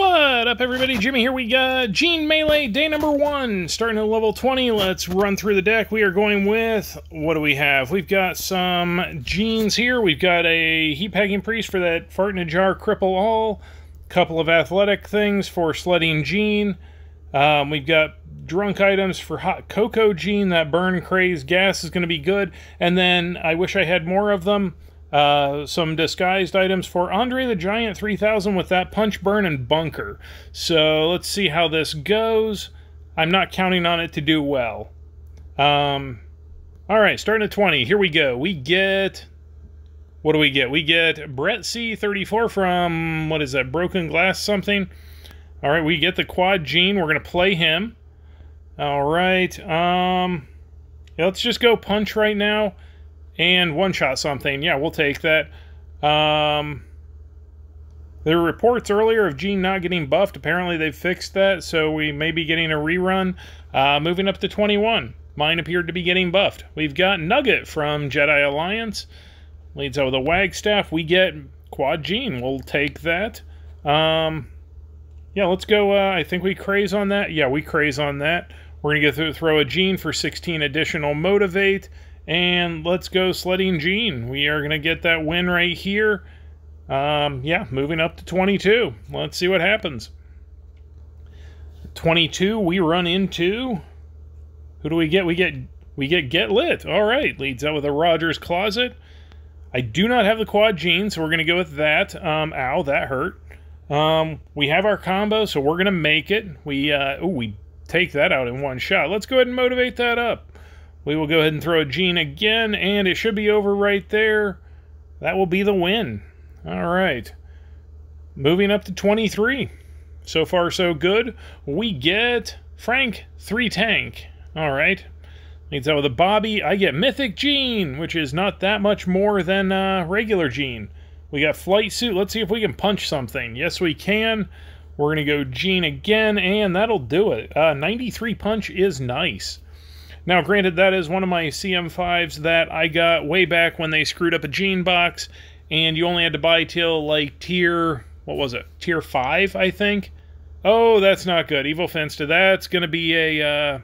What up, everybody? Jimmy here. We got Gene Melee, day number one, starting at level 20. Let's run through the deck. We are going with, what do we have? We've got some Genes here. We've got a Heat Packing Priest for that Fart in a Jar Cripple All. couple of athletic things for Sledding Gene. Um, we've got drunk items for Hot Cocoa Gene. That Burn Craze Gas is going to be good. And then I wish I had more of them. Uh, some disguised items for Andre the Giant 3000 with that Punch Burn and Bunker. So let's see how this goes. I'm not counting on it to do well. Um, all right, starting at 20. Here we go. We get... What do we get? We get Brett C34 from, what is that, Broken Glass something? All right, we get the Quad Gene. We're going to play him. All right. Um, yeah, let's just go Punch right now and one shot something. Yeah, we'll take that. Um, there were reports earlier of Gene not getting buffed. Apparently, they've fixed that, so we may be getting a rerun. Uh, moving up to 21. Mine appeared to be getting buffed. We've got Nugget from Jedi Alliance. Leads out with a Wagstaff. We get Quad Gene. We'll take that. Um, yeah, let's go. Uh, I think we craze on that. Yeah, we craze on that. We're going to go throw a Gene for 16 additional Motivate. And let's go sledding Gene. We are going to get that win right here. Um, yeah, moving up to 22. Let's see what happens. 22, we run into... Who do we get? We get we get Get Lit. All right, leads out with a Rogers Closet. I do not have the Quad Gene, so we're going to go with that. Um, ow, that hurt. Um, we have our combo, so we're going to make it. We, uh, we take that out in one shot. Let's go ahead and motivate that up. We will go ahead and throw a gene again, and it should be over right there. That will be the win. All right. Moving up to 23. So far, so good. We get Frank 3 Tank. All right. Leads out with a Bobby. I get Mythic Gene, which is not that much more than uh, regular Gene. We got Flight Suit. Let's see if we can punch something. Yes, we can. We're going to go Gene again, and that'll do it. Uh, 93 punch is nice. Now, granted, that is one of my CM5s that I got way back when they screwed up a gene box, and you only had to buy till like tier, what was it, tier 5, I think? Oh, that's not good. Evil Finsta, that's going to be a, uh,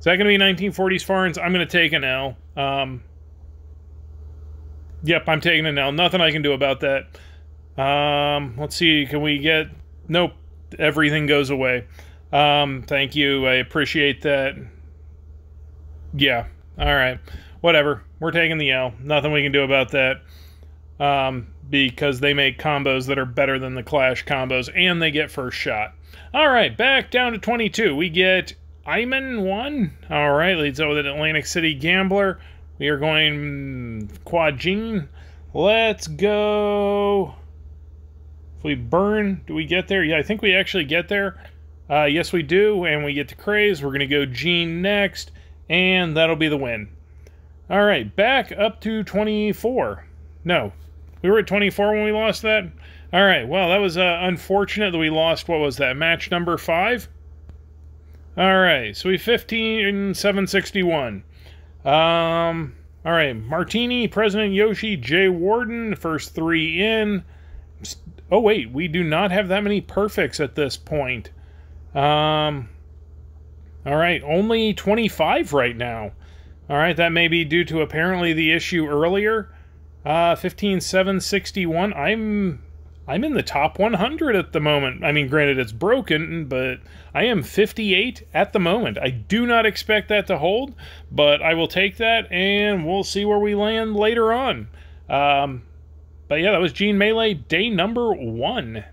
is that going to be 1940s Farns? I'm going to take an L. Um, yep, I'm taking an L. Nothing I can do about that. Um, let's see, can we get, nope, everything goes away. Um, thank you. I appreciate that. Yeah. All right. Whatever. We're taking the L. Nothing we can do about that. Um, because they make combos that are better than the Clash combos, and they get first shot. All right, back down to 22. We get Iman 1. All right, leads out with an Atlantic City Gambler. We are going Quad Gene. Let's go. If we burn, do we get there? Yeah, I think we actually get there. Uh, yes, we do, and we get to Craze. We're going to go Gene next, and that'll be the win. All right, back up to 24. No, we were at 24 when we lost that. All right, well, that was uh, unfortunate that we lost, what was that, match number 5? All right, so we 15 761. Um, all right, Martini, President Yoshi, Jay Warden, first three in. Oh, wait, we do not have that many perfects at this point. Um, all right, only 25 right now. All right, that may be due to apparently the issue earlier. Uh, 15761. I'm I'm in the top 100 at the moment. I mean, granted, it's broken, but I am 58 at the moment. I do not expect that to hold, but I will take that, and we'll see where we land later on. Um, but yeah, that was Gene Melee, day number one.